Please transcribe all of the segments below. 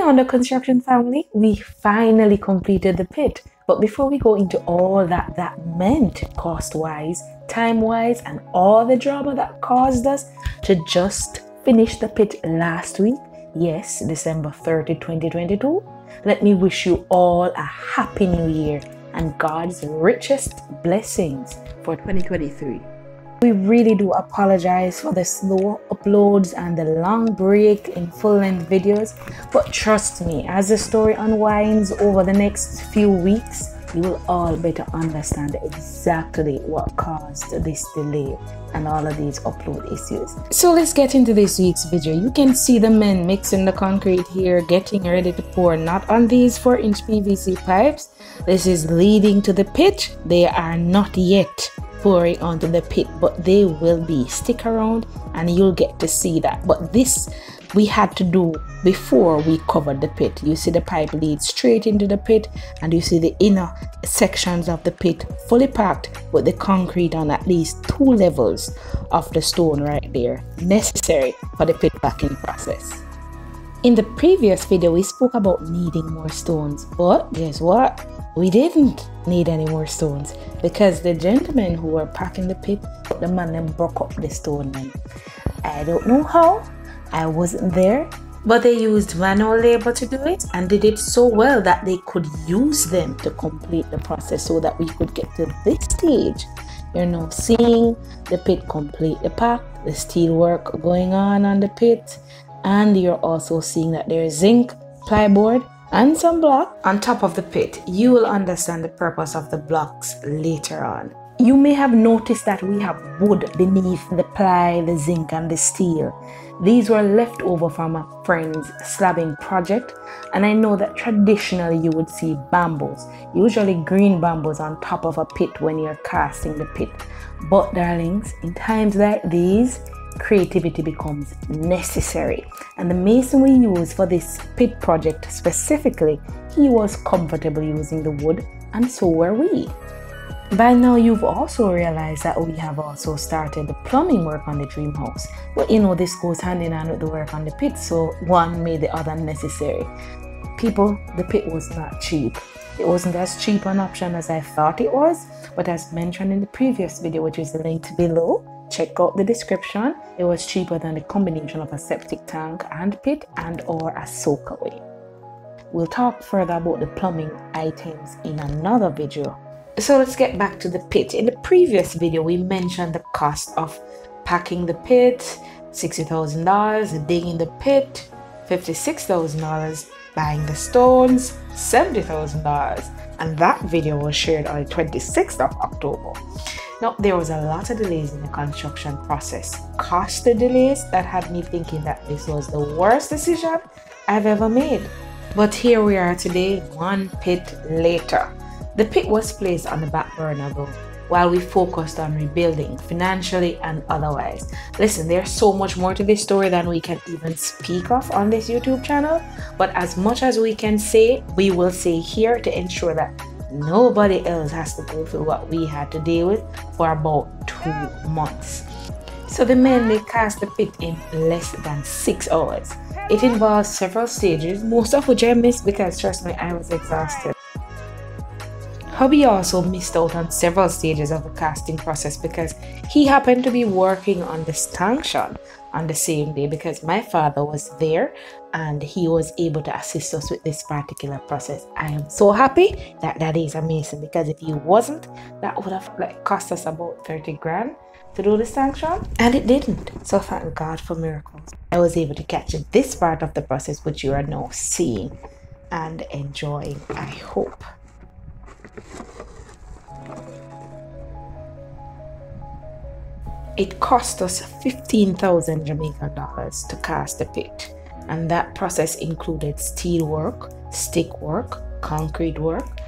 Okay, under construction family, we finally completed the pit. But before we go into all that that meant cost wise, time wise, and all the drama that caused us to just finish the pit last week, yes, December 30, 2022, let me wish you all a happy new year and God's richest blessings for 2023. We really do apologize for the slow uploads and the long break in full length videos, but trust me, as the story unwinds over the next few weeks, you will all better understand exactly what caused this delay and all of these upload issues. So let's get into this week's video. You can see the men mixing the concrete here, getting ready to pour, not on these 4 inch PVC pipes. This is leading to the pit. They are not yet pouring onto the pit, but they will be. Stick around and you'll get to see that. But this we had to do before we covered the pit. You see the pipe lead straight into the pit and you see the inner sections of the pit fully packed with the concrete on at least two levels of the stone right there necessary for the pit packing process. In the previous video we spoke about needing more stones but guess what? We didn't need any more stones because the gentlemen who were packing the pit, the man then broke up the stone and I don't know how I wasn't there, but they used manual labor to do it and did it so well that they could use them to complete the process so that we could get to this stage. You're now seeing the pit complete the pack, the steel work going on on the pit, and you're also seeing that there's zinc, plyboard, and some block on top of the pit. You will understand the purpose of the blocks later on. You may have noticed that we have wood beneath the ply, the zinc, and the steel. These were left over from a friend's slabbing project, and I know that traditionally you would see bamboos, usually green bamboos, on top of a pit when you're casting the pit. But, darlings, in times like these, creativity becomes necessary. And the mason we used for this pit project specifically, he was comfortable using the wood, and so were we. By now, you've also realized that we have also started the plumbing work on the dream house. But you know, this goes hand in hand with the work on the pit, so one made the other necessary. People, the pit was not cheap. It wasn't as cheap an option as I thought it was, but as mentioned in the previous video, which is linked below, check out the description. It was cheaper than the combination of a septic tank and pit and or a soakaway. We'll talk further about the plumbing items in another video so let's get back to the pit. In the previous video, we mentioned the cost of packing the pit, $60,000, digging the pit, $56,000, buying the stones, $70,000. And that video was shared on the 26th of October. Now, there was a lot of delays in the construction process. Cost delays that had me thinking that this was the worst decision I've ever made. But here we are today, one pit later. The pit was placed on the back burner though, while we focused on rebuilding financially and otherwise. Listen, there's so much more to this story than we can even speak of on this YouTube channel, but as much as we can say, we will say here to ensure that nobody else has to go through what we had to deal with for about two months. So the men may cast the pit in less than six hours. It involves several stages, most of which I missed because trust me, I was exhausted. Hubby also missed out on several stages of the casting process because he happened to be working on the stanchion on the same day because my father was there and he was able to assist us with this particular process. I am so happy that that is amazing because if he wasn't, that would have like cost us about 30 grand to do the stanchion and it didn't. So thank God for miracles. I was able to catch this part of the process which you are now seeing and enjoying, I hope. It cost us 15,000 Jamaican dollars to cast the pit, and that process included steel work, stick work, concrete work,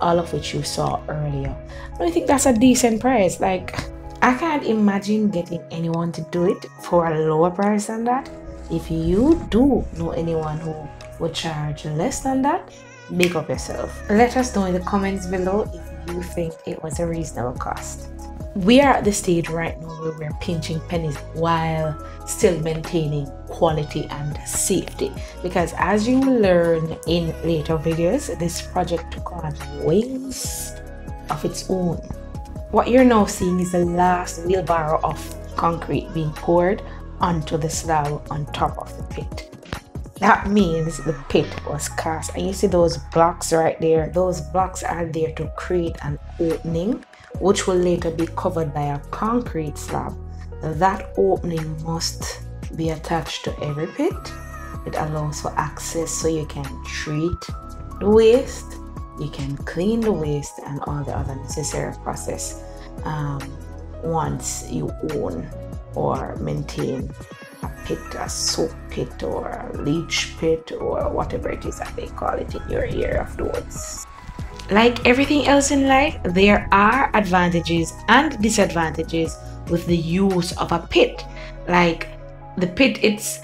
all of which you saw earlier. I think that's a decent price. Like, I can't imagine getting anyone to do it for a lower price than that. If you do know anyone who would charge less than that, make up yourself. Let us know in the comments below if you think it was a reasonable cost. We are at the stage right now where we're pinching pennies while still maintaining quality and safety. Because as you will learn in later videos this project took on wings of its own. What you're now seeing is the last wheelbarrow of concrete being poured onto the slab on top of the pit. That means the pit was cast. And you see those blocks right there? Those blocks are there to create an opening which will later be covered by a concrete slab. That opening must be attached to every pit. It allows for access so you can treat the waste, you can clean the waste, and all the other necessary process um, once you own or maintain a pit, a soak pit, or a leach pit, or whatever it is that they call it in your area woods. Like everything else in life, there are advantages and disadvantages with the use of a pit. Like the pit, it's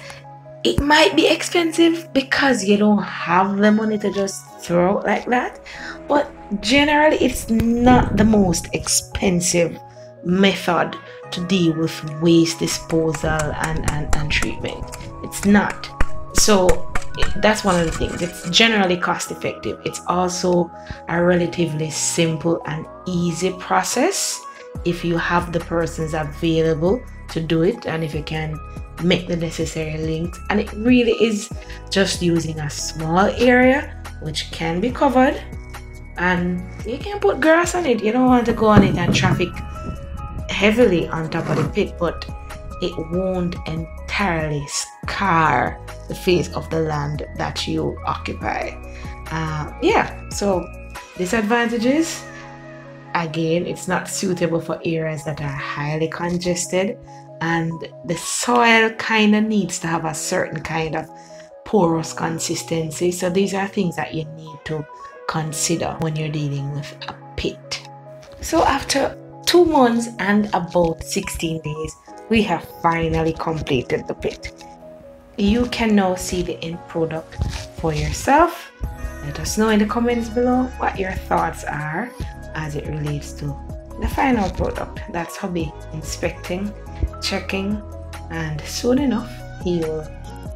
it might be expensive because you don't have the money to just throw like that, but generally it's not the most expensive method to deal with waste disposal and, and, and treatment. It's not. So that's one of the things. It's generally cost effective. It's also a relatively simple and easy process if you have the persons available to do it and if you can make the necessary links. And it really is just using a small area which can be covered and you can put grass on it. You don't want to go on it and traffic heavily on top of the pit, but it won't entirely scar the face of the land that you occupy. Uh, yeah, so disadvantages again, it's not suitable for areas that are highly congested, and the soil kind of needs to have a certain kind of porous consistency. So, these are things that you need to consider when you're dealing with a pit. So, after two months and about 16 days, we have finally completed the pit. You can now see the end product for yourself. Let us know in the comments below what your thoughts are as it relates to the final product. That's hubby inspecting, checking, and soon enough he will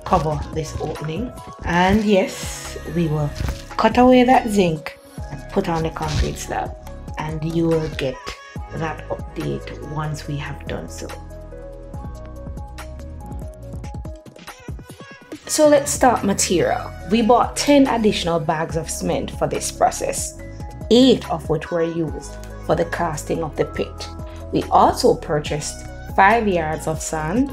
cover this opening. And yes, we will cut away that zinc and put on the concrete slab, and you will get that update once we have done so. So let's start material. We bought 10 additional bags of cement for this process, 8 of which were used for the casting of the pit. We also purchased 5 yards of sand,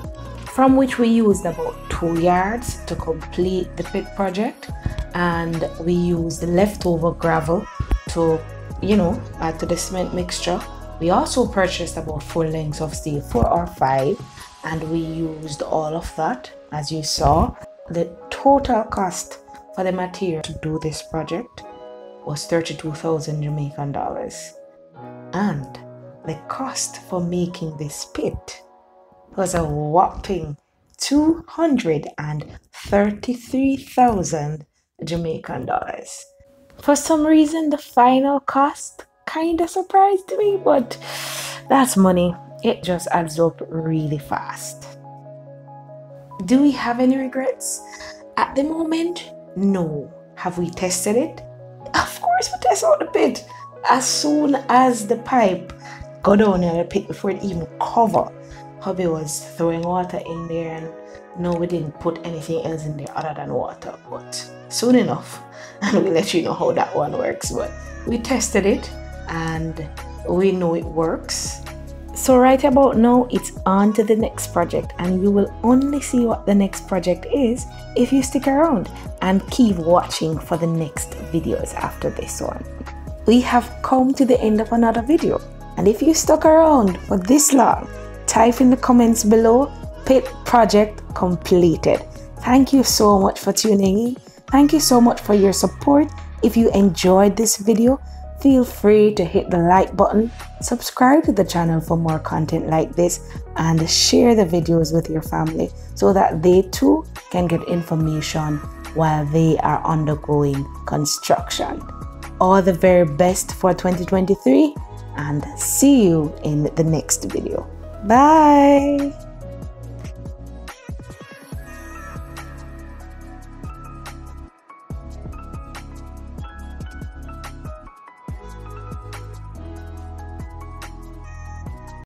from which we used about 2 yards to complete the pit project, and we used the leftover gravel to, you know, add to the cement mixture. We also purchased about 4 lengths of steel, 4 or 5, and we used all of that as you saw the total cost for the material to do this project was 32,000 Jamaican dollars. And the cost for making this pit was a whopping 233,000 Jamaican dollars. For some reason, the final cost kind of surprised me, but that's money. It just adds up really fast. Do we have any regrets? At the moment, no. Have we tested it? Of course, we test out the pit. As soon as the pipe got down in the pit before it even cover, hubby was throwing water in there and no, we didn't put anything else in there other than water. But soon enough, and we'll let you know how that one works. But we tested it and we know it works so right about now, it's on to the next project and you will only see what the next project is if you stick around and keep watching for the next videos after this one. We have come to the end of another video and if you stuck around for this long, type in the comments below, pit project completed. Thank you so much for tuning in. Thank you so much for your support. If you enjoyed this video, Feel free to hit the like button, subscribe to the channel for more content like this, and share the videos with your family so that they too can get information while they are undergoing construction. All the very best for 2023 and see you in the next video. Bye.